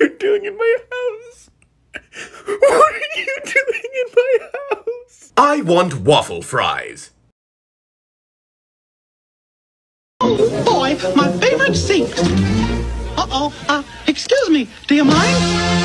are you doing in my house? What are you doing in my house? I want waffle fries. Oh boy, my favorite seat. Uh-oh. Uh, excuse me, do you mind?